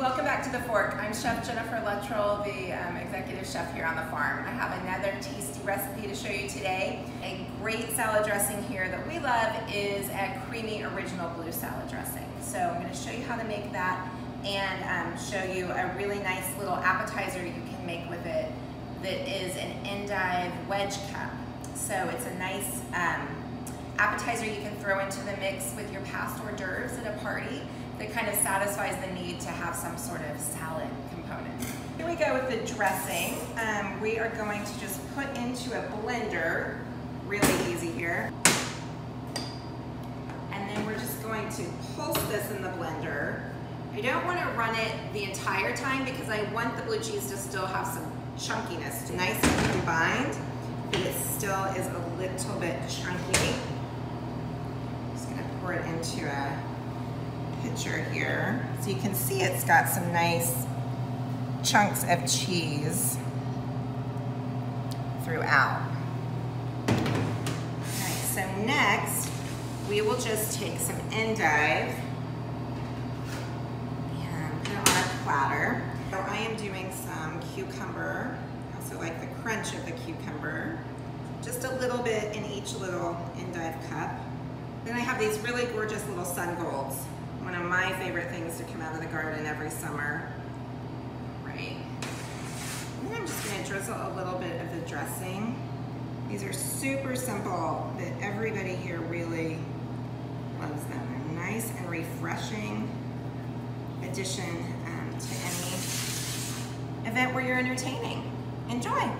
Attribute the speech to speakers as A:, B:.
A: Welcome back to The Fork. I'm Chef Jennifer Luttrell, the um, executive chef here on the farm. I have another tasty recipe to show you today. A great salad dressing here that we love is a creamy original blue salad dressing. So I'm going to show you how to make that and um, show you a really nice little appetizer you can make with it that is an endive wedge cup. So it's a nice um, appetizer you can throw into the mix with your passed hors d'oeuvres at a party that kind of satisfies the need to have some sort of salad component. Here we go with the dressing. Um, we are going to just put into a blender, really easy here. And then we're just going to pulse this in the blender. I don't want to run it the entire time because I want the blue cheese to still have some chunkiness. Nice and combined, but it still is a little bit chunky. Just gonna pour it into a picture here. So you can see it's got some nice chunks of cheese throughout. So next we will just take some endive and put it on a platter. So I am doing some cucumber. I also like the crunch of the cucumber. Just a little bit in each little endive cup. Then I have these really gorgeous little sun golds one of my favorite things to come out of the garden every summer, right? And then I'm just gonna drizzle a little bit of the dressing. These are super simple, but everybody here really loves them. They're nice and refreshing addition um, to any event where you're entertaining. Enjoy.